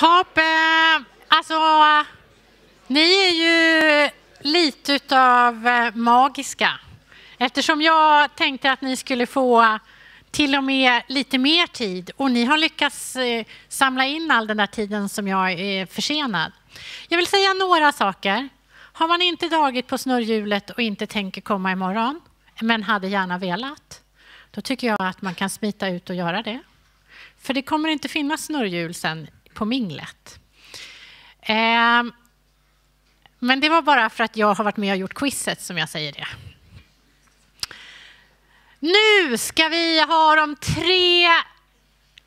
Hopp, alltså, ni är ju lite utav eh, magiska. Eftersom jag tänkte att ni skulle få till och med lite mer tid och ni har lyckats eh, samla in all den där tiden som jag är försenad. Jag vill säga några saker. Har man inte dragit på snurrhjulet och inte tänker komma imorgon, men hade gärna velat, då tycker jag att man kan smita ut och göra det. För det kommer inte finnas snurrhjul sen på minglet. Eh, men det var bara för att jag har varit med och gjort quizet som jag säger det. Nu ska vi ha de tre...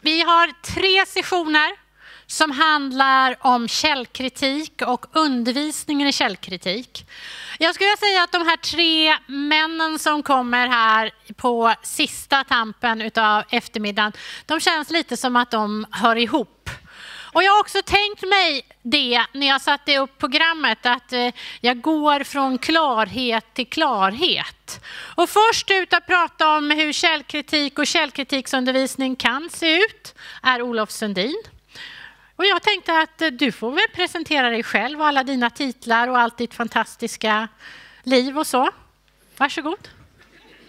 Vi har tre sessioner som handlar om källkritik och undervisningen i källkritik. Jag skulle säga att de här tre männen som kommer här på sista tampen av eftermiddagen, de känns lite som att de hör ihop. Och jag har också tänkt mig det när jag satte upp programmet, att eh, jag går från klarhet till klarhet. Och först ut att prata om hur källkritik och källkritiksundervisning kan se ut är Olof Sundin. Och jag tänkte att eh, du får väl presentera dig själv och alla dina titlar och allt ditt fantastiska liv och så. Varsågod.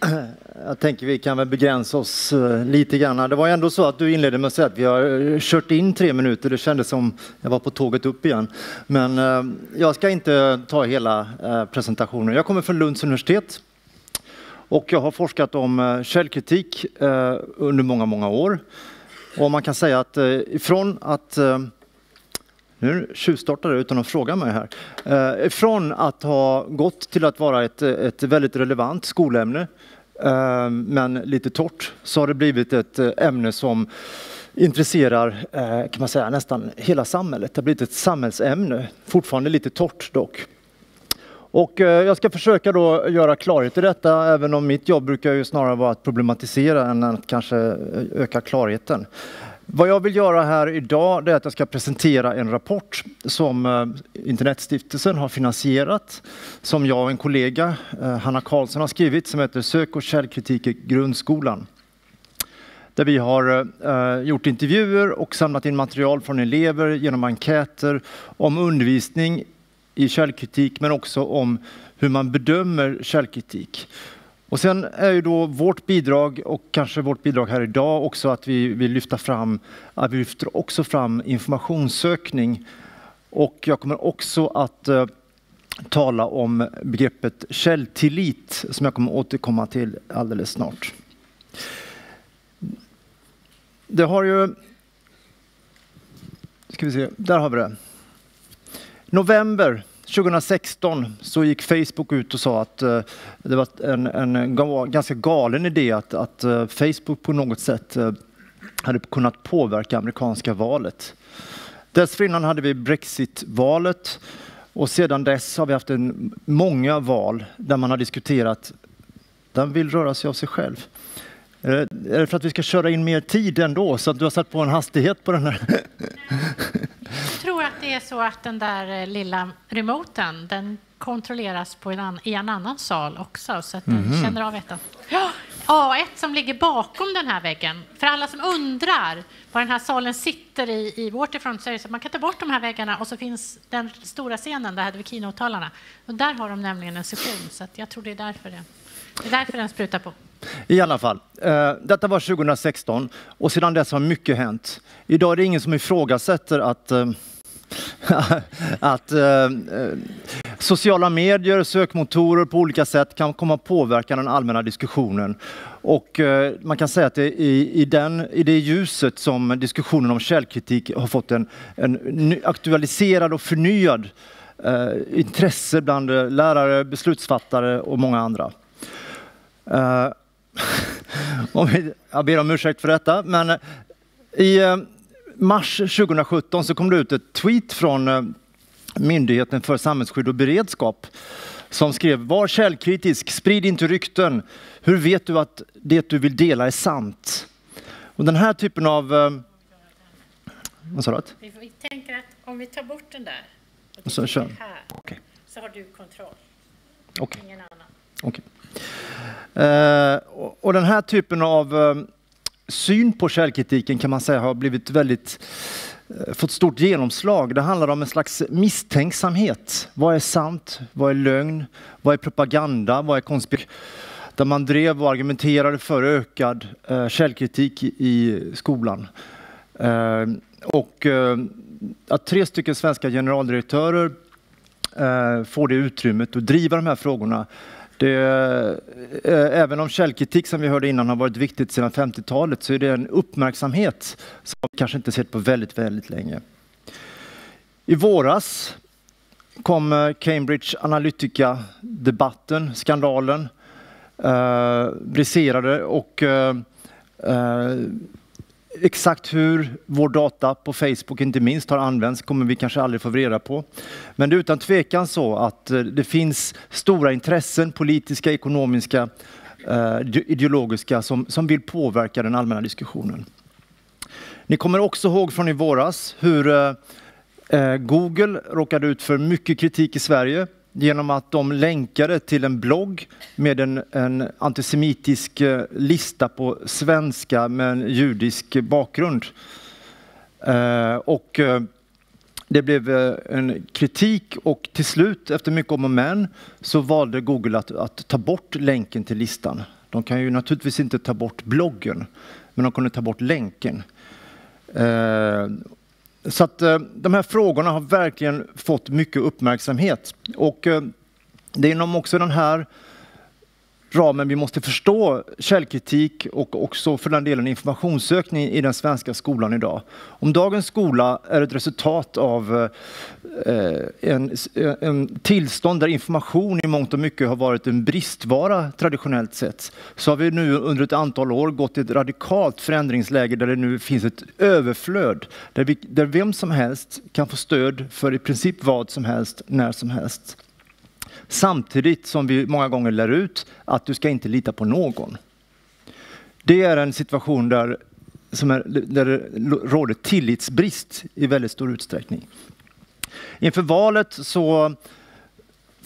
Jag tänker vi kan väl begränsa oss eh, lite grann. Det var ändå så att du inledde med att säga att vi har eh, kört in tre minuter. Det kändes som jag var på tåget upp igen. Men eh, jag ska inte ta hela presentationen. Jag kommer från Lunds universitet och jag har forskat om källkritik under många, många år. Och man kan säga att ifrån att nu tjuvstartar det utan att fråga mig här. Eh, från att ha gått till att vara ett, ett väldigt relevant skolämne, eh, men lite torrt, så har det blivit ett eh, ämne som intresserar eh, kan man säga, nästan hela samhället. Det har blivit ett samhällsämne, fortfarande lite torrt dock. Och jag ska försöka då göra klarhet i detta, även om mitt jobb brukar ju snarare vara att problematisera än att kanske öka klarheten. Vad jag vill göra här idag är att jag ska presentera en rapport som eh, Internetstiftelsen har finansierat, som jag och en kollega, eh, Hanna Karlsson, har skrivit, som heter Sök och källkritik i grundskolan. Där vi har eh, gjort intervjuer och samlat in material från elever genom enkäter om undervisning i källkritik men också om hur man bedömer källkritik. Och sen är ju då vårt bidrag och kanske vårt bidrag här idag också att vi vill lyfta fram, att vi lyfter också fram informationssökning. Och jag kommer också att eh, tala om begreppet källtillit som jag kommer återkomma till alldeles snart. Det har ju... Ska vi se, där har vi det. November 2016 så gick Facebook ut och sa att eh, det var en, en, ganska galen idé att, att eh, Facebook på något sätt eh, hade kunnat påverka amerikanska valet. Dessförinnan hade vi Brexit-valet och sedan dess har vi haft en, många val där man har diskuterat den vill röra sig av sig själv. Är det för att vi ska köra in mer tid ändå så att du har satt på en hastighet på den här? Jag tror att det är så att den där eh, lilla remoten, den kontrolleras på en i en annan sal också, så att den mm. känner av ettan. Ja, A1 som ligger bakom den här väggen. För alla som undrar var den här salen sitter i, i Waterfront så är det så att man kan ta bort de här väggarna och så finns den stora scenen, där hade vi keynote-talarna. Och där har de nämligen en session, så jag tror det är därför det, det är därför den sprutar på. I alla fall, eh, detta var 2016 och sedan dess har mycket hänt. Idag är det ingen som ifrågasätter att eh, att eh, eh, sociala medier, sökmotorer på olika sätt kan komma att påverka den allmänna diskussionen. Och eh, man kan säga att det är i, i, den, i det ljuset som diskussionen om källkritik har fått en, en aktualiserad och förnyad eh, intresse bland eh, lärare, beslutsfattare och många andra. Eh, jag ber om ursäkt för detta, men i uh, mars 2017 så kom det ut ett tweet från uh, Myndigheten för samhällsskydd och beredskap som skrev Var källkritisk, sprid inte rykten. Hur vet du att det du vill dela är sant? Och den här typen av... vad sa du? Vi tänker att om vi tar bort den där och så, här okay. så har du kontroll. Okay. Ingen annan. Okay. Eh, och den här typen av eh, syn på källkritiken kan man säga har blivit väldigt eh, fått stort genomslag. Det handlar om en slags misstänksamhet. Vad är sant? Vad är lögn? Vad är propaganda? Vad är konspiration? Där man drev och argumenterade för ökad eh, källkritik i, skolan. Eh, och eh, att tre stycken svenska generaldirektörer får det utrymmet att driva de här frågorna det, eh, även om källkritik som vi hörde innan har varit viktigt sedan 50-talet så är det en uppmärksamhet som vi kanske inte sett på väldigt, väldigt länge. I våras kom eh, Cambridge Analytica-debatten, skandalen, eh, briserade och eh, eh Exakt hur vår data på Facebook inte minst har använts kommer vi kanske aldrig få reda på. Men det är utan tvekan så att eh, det finns stora intressen, politiska, ekonomiska, eh, ideologiska, som, som vill påverka den allmänna diskussionen. Ni kommer också ihåg från i våras hur eh, Google råkade ut för mycket kritik i Sverige genom att de länkade till en blogg med en, en antisemitisk eh, lista på svenska med en judisk bakgrund. Eh, och eh, det blev eh, en kritik och till slut, efter mycket om och men, så valde Google att, att ta bort länken till listan. De kan ju naturligtvis inte ta bort bloggen, men de kunde ta bort länken. Eh, så att eh, de här frågorna har verkligen fått mycket uppmärksamhet. Och eh, det är inom också den här ramen vi måste förstå källkritik och också för den delen informationssökning i den svenska skolan idag. Om dagens skola är ett resultat av eh, en, en tillstånd där information i mångt och mycket har varit en bristvara traditionellt sett, så har vi nu under ett antal år gått till ett radikalt förändringsläge där det nu finns ett överflöd, där, vi, där vem som helst kan få stöd för i princip vad som helst, när som helst. Samtidigt som vi många gånger lär ut att du ska inte lita på någon. Det är en situation där, som är, där det råder tillitsbrist i väldigt stor utsträckning. Inför valet så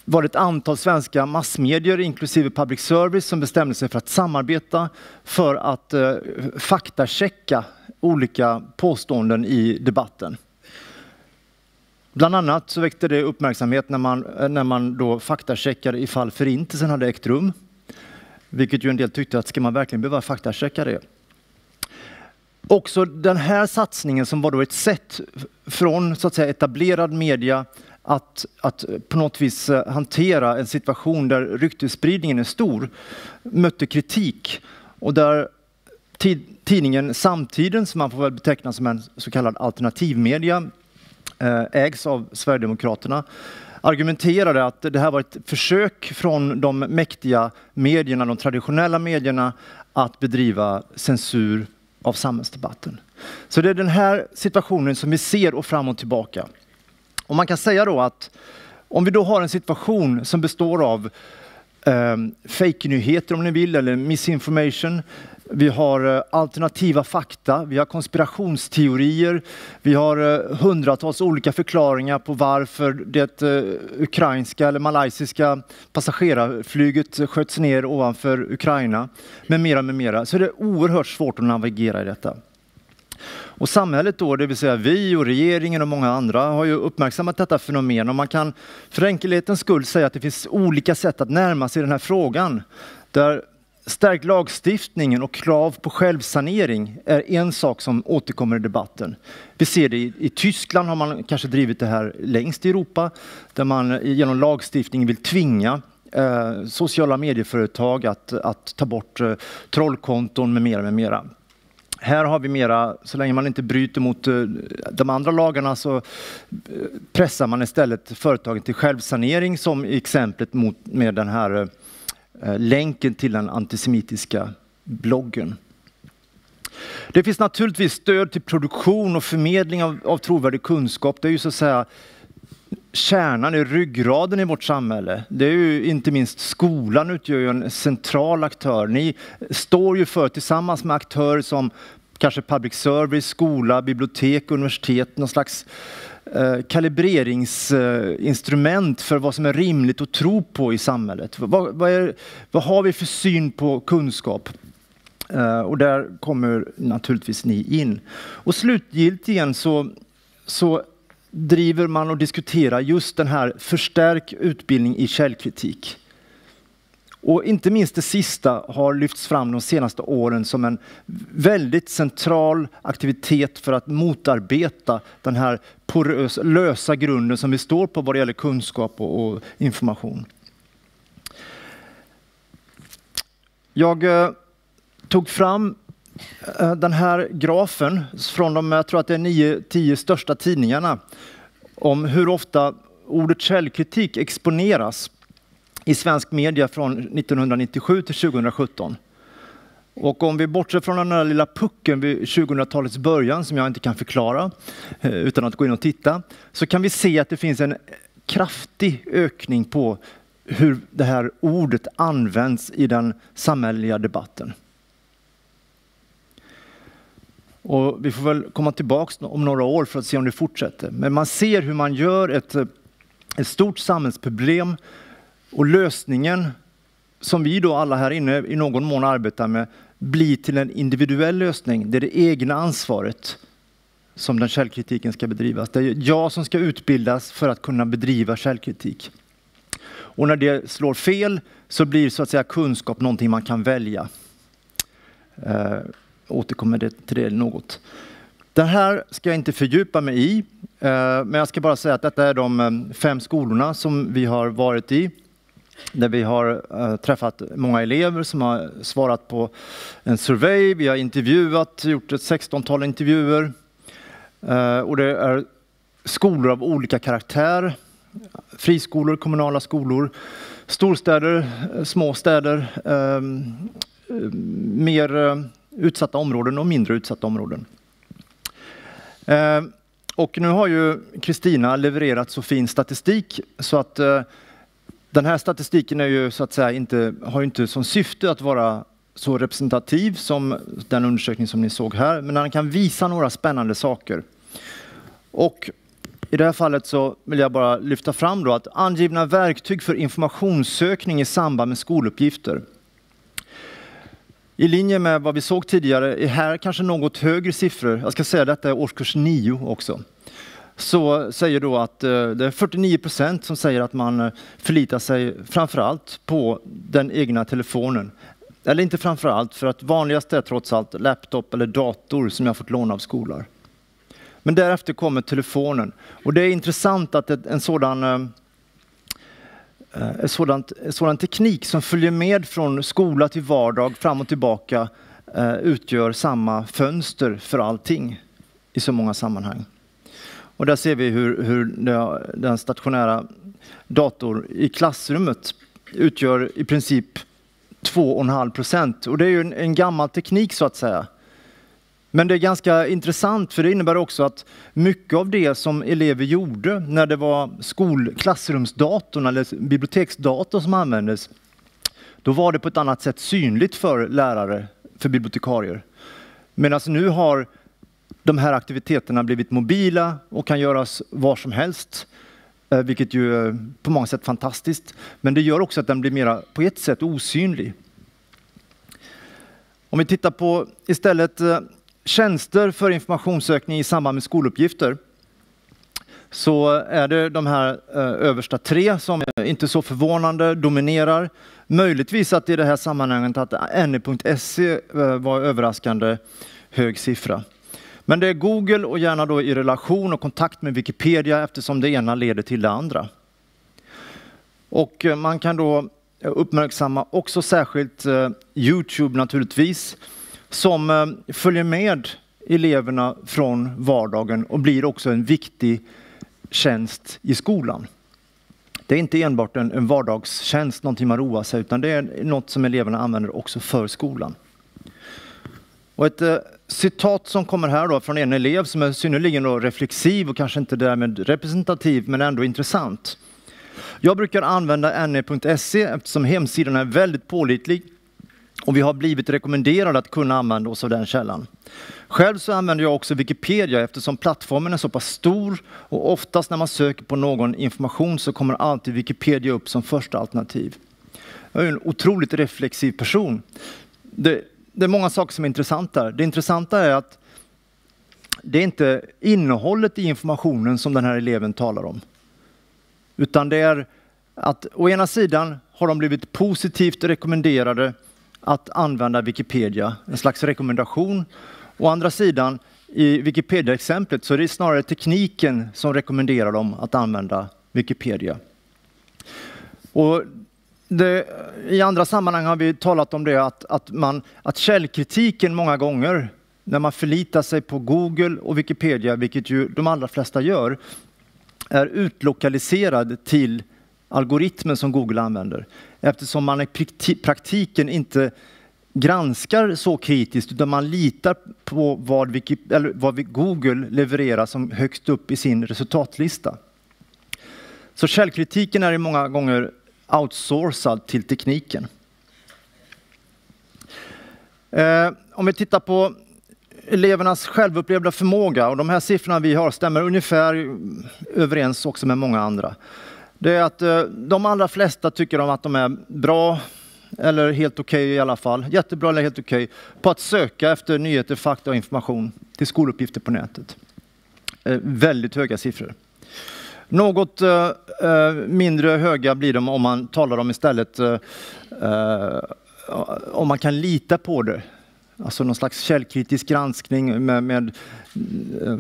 var det ett antal svenska massmedier, inklusive public service, som bestämde sig för att samarbeta för att eh, faktachecka olika påståenden i debatten. Bland annat så väckte det uppmärksamhet när man, eh, när man då faktacheckade ifall förintelsen hade ägt rum. Vilket ju en del tyckte att ska man verkligen behöva faktachecka det? Också den här satsningen som var då ett sätt från så att säga, etablerad media att, att på något vis eh, hantera en situation där ryktesspridningen är stor mötte kritik och där tidningen Samtiden, som man får väl beteckna som en så kallad alternativmedia, Eh, ägs av Sverigedemokraterna argumenterade att det här var ett försök från de mäktiga medierna, de traditionella medierna, att bedriva censur av samhällsdebatten. Så det är den här situationen som vi ser och fram och tillbaka. Och man kan säga då att om vi då har en situation som består av eh, fake-nyheter om ni vill, eller misinformation, vi har eh, alternativa fakta, vi har konspirationsteorier, vi har eh, hundratals olika förklaringar på varför det eh, ukrainska eller malaysiska passagerarflyget sköts ner ovanför Ukraina, med mera, med mera. Så det är oerhört svårt att navigera i detta. Och samhället då, det vill säga vi och regeringen och många andra har ju uppmärksammat detta fenomen och man kan för enkelhetens skull säga att det finns olika sätt att närma sig den här frågan. Där Stärkt lagstiftningen och krav på självsanering är en sak som återkommer i debatten. Vi ser det i, i, Tyskland har man kanske drivit det här längst i Europa, där man genom lagstiftning vill tvinga eh, sociala medieföretag att, att ta bort eh, trollkonton med mera, med mera. Här har vi mera, så länge man inte bryter mot eh, de andra lagarna så eh, pressar man istället företagen till självsanering som i exemplet mot, med den här Eh, Eh, länken till den antisemitiska bloggen. Det finns naturligtvis stöd till produktion och förmedling av, av trovärdig kunskap. Det är ju så att säga kärnan i ryggraden i vårt samhälle. Det är ju inte minst skolan utgör ju en central aktör. Ni står ju för tillsammans med aktörer som kanske public service, skola, bibliotek, universitet, någon slags Eh, kalibreringsinstrument för vad som är rimligt att tro på i samhället. Vad, vad, är, vad har vi för syn på kunskap? Eh, och där kommer naturligtvis ni in. Och slutgiltigen så så driver man och diskuterar just den här förstärk utbildning i källkritik. Och inte minst det sista har lyfts fram de senaste åren som en väldigt central aktivitet för att motarbeta den här porös, lösa grunden som vi står på vad det gäller kunskap och, och information. Jag eh, tog fram eh, den här grafen från de, jag tror att det är nio, tio största tidningarna om hur ofta ordet källkritik exponeras i svensk media från 1997 till 2017. Och om vi bortser från den där lilla pucken vid 2000-talets början som jag inte kan förklara eh, utan att gå in och titta, så kan vi se att det finns en kraftig ökning på hur det här ordet används i den samhälleliga debatten. Och vi får väl komma tillbaka om några år för att se om det fortsätter. Men man ser hur man gör ett, eh, ett stort samhällsproblem och lösningen som vi då alla här inne i någon mån arbetar med blir till en individuell lösning. Det är det egna ansvaret som den källkritiken ska bedrivas. Det är jag som ska utbildas för att kunna bedriva källkritik. Och när det slår fel så blir så att säga kunskap någonting man kan välja. Eh, återkommer det till det något. Det här ska jag inte fördjupa mig i, eh, men jag ska bara säga att detta är de eh, fem skolorna som vi har varit i där vi har eh, träffat många elever som har svarat på en survey. Vi har intervjuat, gjort ett 16-tal intervjuer. Eh, och det är skolor av olika karaktär. Friskolor, kommunala skolor, storstäder, eh, små städer, ehm, mer utsatta områden och mindre utsatta områden. Och nu har ju Kristina levererat så fin statistik så att den här statistiken är ju så att säga inte, har inte som syfte att vara så representativ som den undersökning som ni såg här, men den kan visa några spännande saker. Och i det här fallet så vill jag bara lyfta fram då att angivna verktyg för informationssökning i samband med skoluppgifter. I linje med vad vi såg tidigare är här kanske något högre siffror. Jag ska säga att detta är årskurs 9 också så säger då att eh, det är 49 procent som säger att man eh, förlitar sig framförallt på den egna telefonen. Eller inte framförallt, för att vanligast är trots allt laptop eller dator som jag fått låna av skolor. Men därefter kommer telefonen. Och det är intressant att en sådan, eh, en sådan, en sådan teknik som följer med från skola till vardag fram och tillbaka utgör samma fönster för allting i så många sammanhang. Och där ser vi hur, hur den stationära datorn i klassrummet utgör i princip 2,5 procent. Och det är ju en, en gammal teknik så att säga. Men det är ganska intressant för det innebär också att mycket av det som elever gjorde när det var skolklassrumsdatorn eller biblioteksdatorn, som användes, då var det på ett annat sätt synligt för lärare, för bibliotekarier. Medan nu har de här aktiviteterna blivit mobila och kan göras var som helst, eh, vilket ju är på många sätt fantastiskt. Men det gör också att den blir mera, på ett sätt, osynlig. Om vi tittar på istället eh, tjänster för informationssökning i samband med skoluppgifter så är det de här eh, översta tre som inte så förvånande dominerar. Möjligtvis att i det här sammanhanget att ne.se var överraskande hög siffra. Men det är Google och gärna då i relation och kontakt med Wikipedia eftersom det ena leder till det andra. Och eh, man kan då eh, uppmärksamma också särskilt eh, Youtube naturligtvis som följer med eleverna från vardagen och blir också en viktig tjänst i skolan. Det är inte enbart en, en vardagstjänst, någonting man roar sig utan det är något som eleverna använder också för skolan. Och ett citat som kommer här då från en elev som är synnerligen då reflexiv och kanske inte därmed representativ men ändå intressant. Jag brukar använda ne.se e eftersom hemsidan är väldigt pålitlig och vi har blivit rekommenderade att kunna använda oss av den källan. Själv så använder jag också Wikipedia eftersom plattformen är så pass stor och oftast när man söker på någon information så kommer alltid Wikipedia upp som första alternativ. Jag är en otroligt reflexiv person. Det det är många saker som är intressanta. Det intressanta är att det är inte innehållet i informationen som den här eleven talar om. Utan det är att å ena sidan har de blivit positivt rekommenderade att använda Wikipedia, en slags rekommendation. Å andra sidan, i Wikipedia-exemplet så är det snarare tekniken som rekommenderar dem att använda Wikipedia. Och det, I andra sammanhang har vi talat om det att, att, man, att källkritiken många gånger, när man förlitar sig på Google och Wikipedia, vilket ju de allra flesta gör, är utlokaliserad till algoritmen som Google använder. Eftersom man i praktiken inte granskar så kritiskt utan man litar på vad, Wiki, eller vad Google levererar som högst upp i sin resultatlista. Så källkritiken är många gånger outsourcad till tekniken. Eh, om vi tittar på elevernas självupplevda förmåga och de här siffrorna vi har stämmer ungefär överens också med många andra. Det är att eh, de allra flesta tycker om att de är bra eller helt okej okay i alla fall, jättebra eller helt okej, okay, på att söka efter nyheter, fakta och information till skoluppgifter på nätet. Eh, väldigt höga siffror. Något eh, eh, mindre höga blir de om man talar om istället eh, eh, om man kan lita på det. Alltså någon slags källkritisk granskning med, med eh,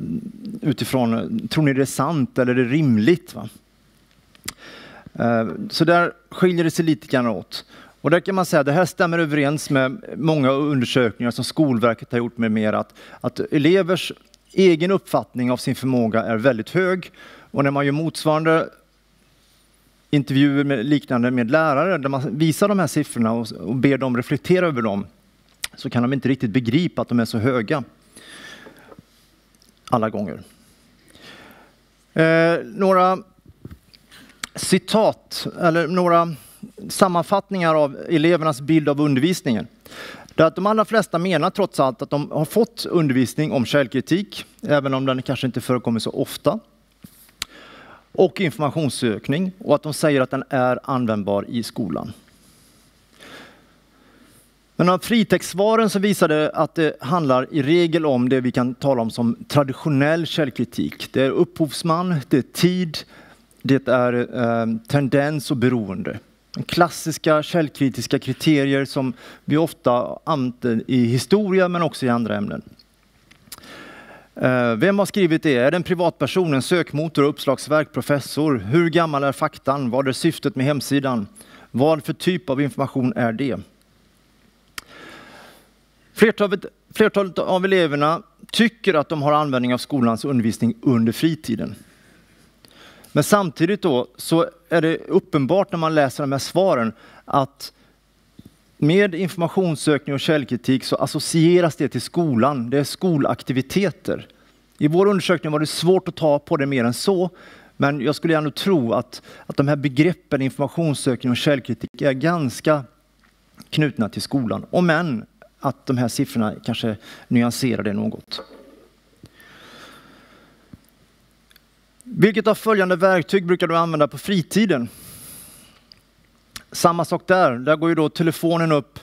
utifrån, tror ni det är sant eller är det rimligt? Va? Så där skiljer det sig lite grann åt. Och där kan man säga att det här stämmer överens med många undersökningar som Skolverket har gjort med mer att, att elevers egen uppfattning av sin förmåga är väldigt hög och när man gör motsvarande intervjuer med, liknande med lärare där man visar de här siffrorna och, och ber dem reflektera över dem så kan de inte riktigt begripa att de är så höga alla gånger. Eh, några citat eller några sammanfattningar av elevernas bild av undervisningen. Det är att de allra flesta menar trots allt att de har fått undervisning om källkritik, även om den kanske inte förekommer så ofta och informationssökning och att de säger att den är användbar i skolan. Men av fritextsvaren så visar det att det handlar i regel om det vi kan tala om som traditionell källkritik. Det är upphovsman, det är tid, det är eh, tendens och beroende. Klassiska källkritiska kriterier som vi ofta använder i historia men också i andra ämnen. Eh, vem har skrivit det? Är det en privatperson, en sökmotor, uppslagsverk, professor? Hur gammal är faktan? Vad är syftet med hemsidan? Vad för typ av information är det? Flertalet, flertalet av eleverna tycker att de har användning av skolans undervisning under fritiden. Men samtidigt då så är det uppenbart när man läser de här svaren att med informationssökning och källkritik så associeras det till skolan. Det är skolaktiviteter. I vår undersökning var det svårt att ta på det mer än så. Men jag skulle ändå tro att, att de här begreppen informationssökning och källkritik är ganska knutna till skolan. Om än att de här siffrorna kanske nyanserar det något. Vilket av följande verktyg brukar du använda på fritiden? Samma sak där, där går ju då telefonen upp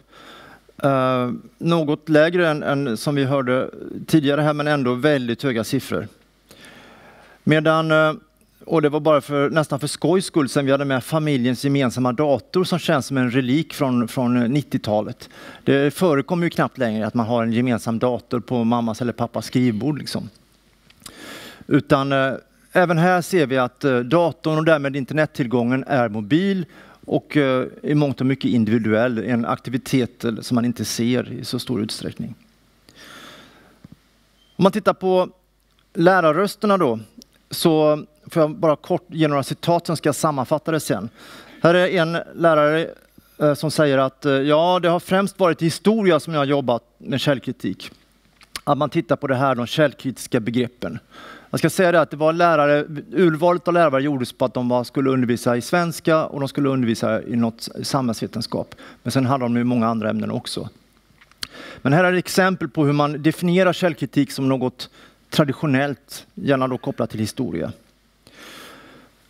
eh, något lägre än, än, som vi hörde tidigare här, men ändå väldigt höga siffror. Medan, eh, och det var bara för, nästan för skojs skull, sen vi hade med familjens gemensamma dator som känns som en relik från, från 90-talet. Det förekommer ju knappt längre att man har en gemensam dator på mammas eller pappas skrivbord. Liksom. Utan eh, även här ser vi att eh, datorn och därmed internettillgången är mobil och eh, i mångt och mycket individuell, en aktivitet eh, som man inte ser i så stor utsträckning. Om man tittar på lärarrösterna då, så får jag bara kort ge några citat, sen ska jag sammanfatta det sen. Här är en lärare eh, som säger att ja, det har främst varit historia som jag har jobbat med källkritik. Att man tittar på det här, de källkritiska begreppen. Jag ska säga det att det var lärare, urvalet av lärare gjordes på att de skulle undervisa i svenska och de skulle undervisa i något samhällsvetenskap. Men sen hade de ju många andra ämnen också. Men här är ett exempel på hur man definierar källkritik som något traditionellt, gärna då kopplat till historia.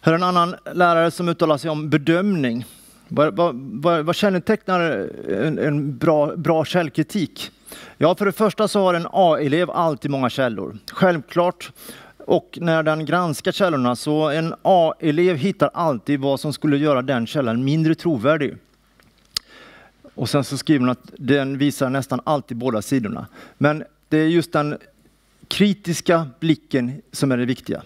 Här är en annan lärare som uttalar sig om bedömning. Vad, vad, vad, vad kännetecknar en, en bra, bra källkritik? Ja, för det första så har en A-elev alltid många källor. Självklart. Och när den granskar källorna så en A-elev hittar alltid vad som skulle göra den källan mindre trovärdig. Och sen så skriver man att den visar nästan alltid båda sidorna. Men det är just den kritiska blicken som är det viktiga.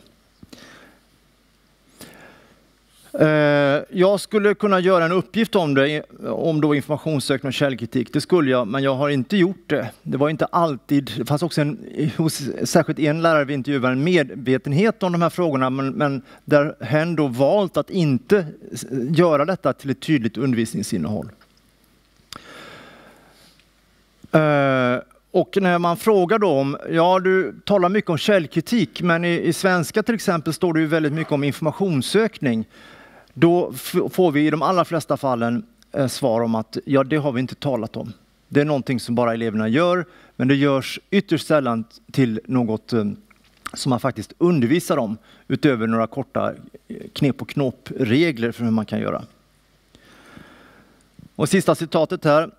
Eh, Eh, jag skulle kunna göra en uppgift om det, om då informationssökning och källkritik. Det skulle jag, men jag har inte gjort det. Det var inte alltid, det fanns också en, hos särskilt en lärare vi intervjuade, en medvetenhet om de här frågorna, men, men där hen då valt att inte göra detta till ett tydligt undervisningsinnehåll. Uh, och när man frågar då om, ja du talar mycket om källkritik, men i, i svenska till exempel står det ju väldigt mycket om informationssökning. Då får vi i de allra flesta fallen eh, svar om att ja, det har vi inte talat om. Det är någonting som bara eleverna gör, men det görs ytterst sällan till något eh, som man faktiskt undervisar om, utöver några korta eh, knep och knåpregler för hur man kan göra. Och sista citatet här.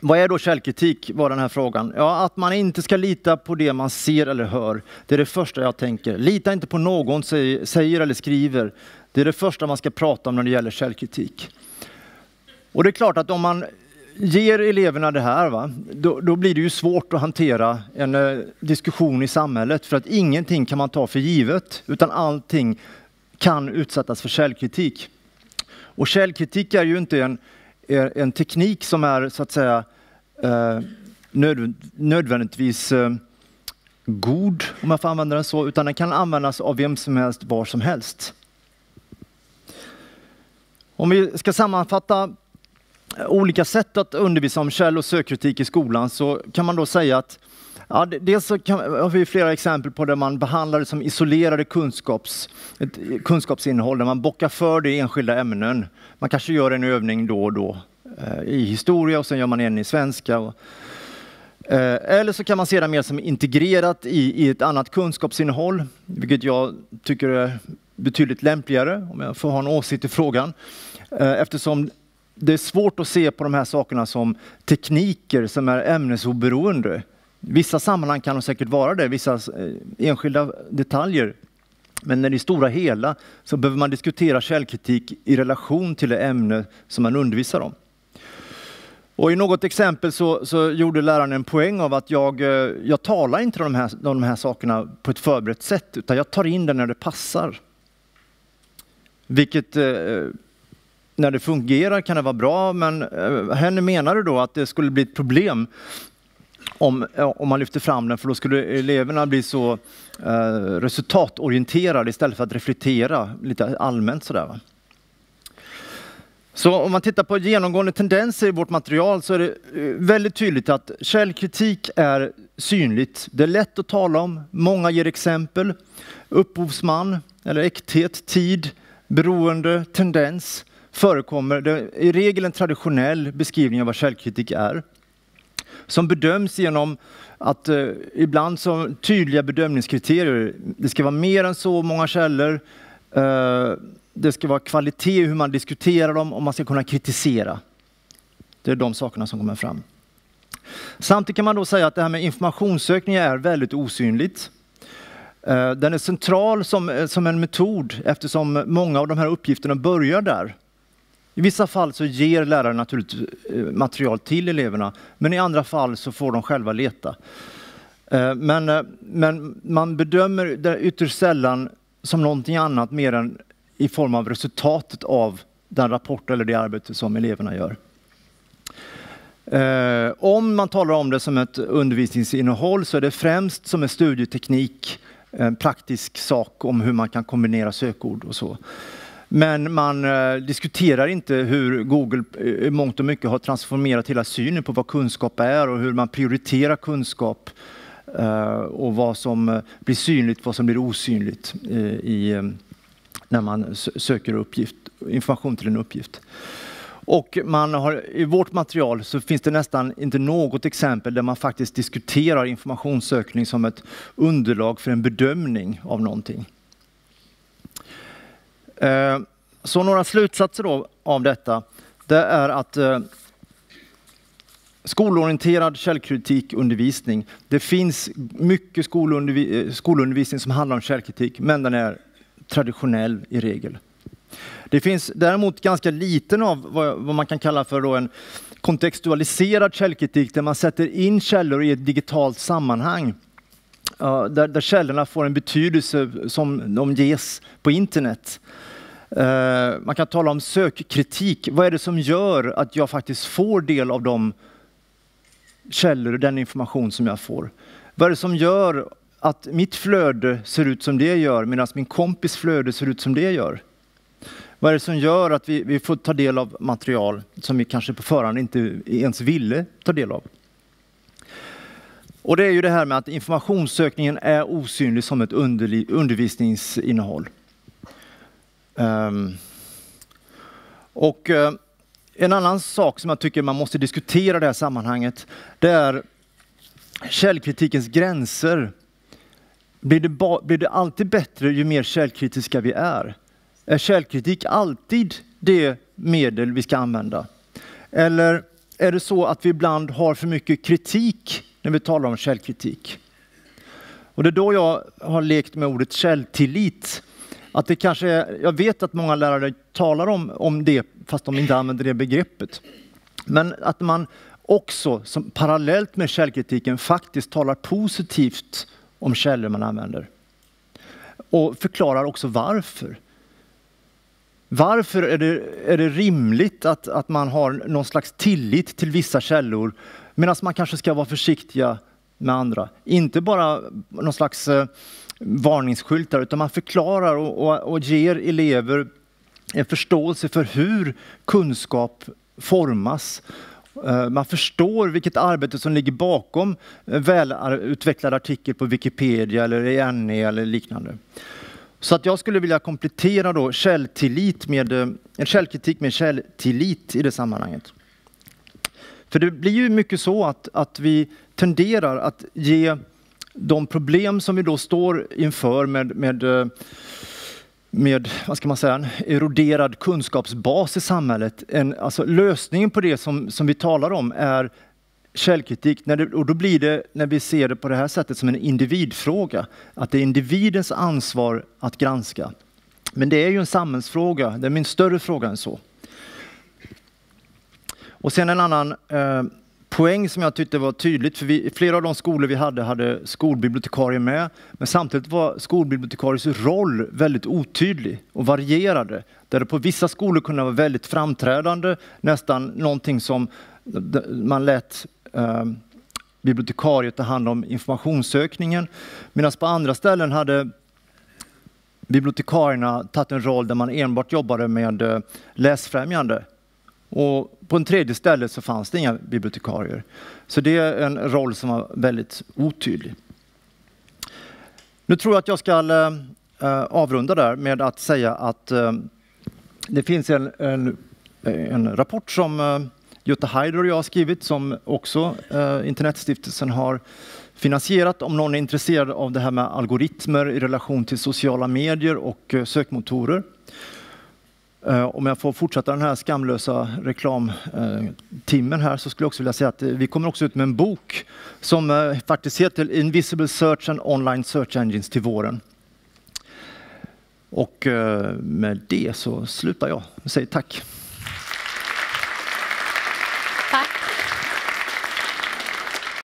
Vad är då källkritik? var den här frågan. Ja, att man inte ska lita på det man ser eller hör. Det är det första jag tänker. Lita inte på någon säger eller skriver. Det är det första man ska prata om när det gäller källkritik. Och det är klart att om man ger eleverna det här, va, då, då blir det ju svårt att hantera en eh, diskussion i samhället för att ingenting kan man ta för givet utan allting kan utsättas för källkritik. Och källkritik är ju inte en en teknik som är så att säga eh, nödvändigtvis eh, god, om jag får använda den så, utan den kan användas av vem som helst, var som helst. Om vi ska sammanfatta eh, olika sätt att undervisa om käll och sökkritik i skolan så kan man då säga att Ja, dels så kan, har vi flera exempel på där man behandlar det som isolerade kunskaps, kunskapsinnehåll, där man bockar för det i enskilda ämnen. Man kanske gör en övning då och då eh, i historia och sen gör man en i svenska. Och, eh, eller så kan man se det mer som integrerat i, i ett annat kunskapsinnehåll, vilket jag tycker är betydligt lämpligare, om jag får ha en åsikt i frågan. Eh, eftersom det är svårt att se på de här sakerna som tekniker som är ämnesoberoende vissa sammanhang kan de säkert vara det, vissa eh, enskilda detaljer. Men när det är stora hela så behöver man diskutera källkritik i relation till det ämne som man undervisar om. Och I något exempel så, så, gjorde läraren en poäng av att jag, eh, jag talar inte om de, här, de här sakerna på ett förberett sätt, utan jag tar in det när det passar. Vilket eh, när det fungerar kan det vara bra, men henne menade då att det skulle bli ett problem om, eh, om man lyfter fram den, för då skulle eleverna bli så eh, resultatorienterade istället för att reflektera lite allmänt sådär. Va? Så om man tittar på genomgående tendenser i vårt material så är det eh, väldigt tydligt att källkritik är synligt. Det är lätt att tala om, många ger exempel. Upphovsman eller äkthet, tid, beroende, tendens förekommer. Det är i regel en traditionell beskrivning av vad källkritik är som bedöms genom att eh, ibland så tydliga bedömningskriterier. Det ska vara mer än så många källor. Eh, det ska vara kvalitet i hur man diskuterar dem och man ska kunna kritisera. Det är de sakerna som kommer fram. Samtidigt kan man då säga att det här med informationssökning är väldigt osynligt. Eh, den är central som, eh, som en metod eftersom många av de här uppgifterna börjar där. I vissa fall så ger läraren naturligt eh, material till eleverna, men i andra fall så får de själva leta. Eh, men, eh, men man bedömer det ytterst sällan som någonting annat mer än i form av resultatet av den rapport eller det arbete som eleverna gör. Om man talar om det som ett undervisningsinnehåll så är det främst som en studieteknik, en praktisk sak om hur man kan kombinera sökord och så. Men man eh, diskuterar inte hur Google eh, i mångt och mycket har transformerat hela synen på vad kunskap är och hur man prioriterar kunskap eh, och vad som eh, blir synligt, vad som blir osynligt eh, i, när man söker uppgift, information till en uppgift. Och man har, I vårt material så finns det nästan inte något exempel där man faktiskt diskuterar informationssökning som ett underlag för en bedömning av någonting. Eh, så några slutsatser då av detta, det är att eh, skolorienterad källkritikundervisning, det finns mycket skolundervi eh, skolundervisning som handlar om källkritik, men den är traditionell i regel. Det finns däremot ganska liten av vad, vad man kan kalla för då en kontextualiserad källkritik där man sätter in källor i ett digitalt sammanhang. Där, där källorna får en betydelse som de ges på internet. Eh, man kan tala om sökkritik. Vad är det som gör att jag faktiskt får del av de källor och den information som jag får? Vad är det som gör att mitt flöde ser ut som det gör medan min kompis flöde ser ut som det gör? Vad är det som gör att vi, vi får ta del av material som vi kanske på förhand inte ens ville ta del av? Och det är ju det här med att informationssökningen är osynlig som ett undervisningsinnehåll. Um, och uh, en annan sak som jag tycker man måste diskutera i det här sammanhanget, det är källkritikens gränser. Blir det, blir det alltid bättre ju mer källkritiska vi är? Är källkritik alltid det medel vi ska använda? Eller är det så att vi ibland har för mycket kritik när vi talar om källkritik? Och det är då jag har lekt med ordet källtillit. Att det kanske är, jag vet att många lärare talar om, om det fast de inte använder det begreppet. Men att man också som parallellt med källkritiken faktiskt talar positivt om källor man använder. Och förklarar också varför. Varför är det, är det rimligt att, att man har någon slags tillit till vissa källor medan man kanske ska vara försiktiga med andra? Inte bara någon slags eh, varningsskyltar utan man förklarar och, och, och ger elever en förståelse för hur kunskap formas. Eh, man förstår vilket arbete som ligger bakom välutvecklad artikel på Wikipedia eller i NE eller liknande. Så att jag skulle vilja komplettera då källtillit med, eh, en källkritik med källtillit i det sammanhanget. För det blir ju mycket så att, att vi tenderar att ge de problem som vi då står inför med, med, eh, med vad ska man säga, en eroderad kunskapsbas i samhället. En, alltså lösningen på det som, som vi talar om är källkritik, när det, och då blir det, när vi ser det på det här sättet, som en individfråga. Att det är individens ansvar att granska. Men det är ju en samhällsfråga, det är en större fråga än så. Och sen en annan eh, poäng som jag tyckte var tydligt, för vi, flera av de skolor vi hade hade skolbibliotekarier med, men samtidigt var skolbibliotekariers roll väldigt otydlig och varierade. Där det på vissa skolor kunde vara väldigt framträdande, nästan någonting som man lät eh, bibliotekariet ta hand om informationssökningen. Medan på andra ställen hade bibliotekarierna tagit en roll där man enbart jobbade med eh, läsfrämjande. Och på en tredje ställe så fanns det inga bibliotekarier. Så det är en roll som var väldigt otydlig. Nu tror jag att jag ska eh, eh, avrunda där med att säga att eh, det finns en, en, en rapport som Jutta Heider och jag har skrivit som också Internetstiftelsen har finansierat. Om någon är intresserad av det här med algoritmer i relation till sociala medier och sökmotorer. Eh, om jag får fortsätta den här skamlösa reklamtimmen här så skulle jag också vilja säga att eh, vi kommer också ut med en bok som eh, faktiskt heter Invisible Search and Online Search Engines till våren. Och med det så slutar jag och säger tack.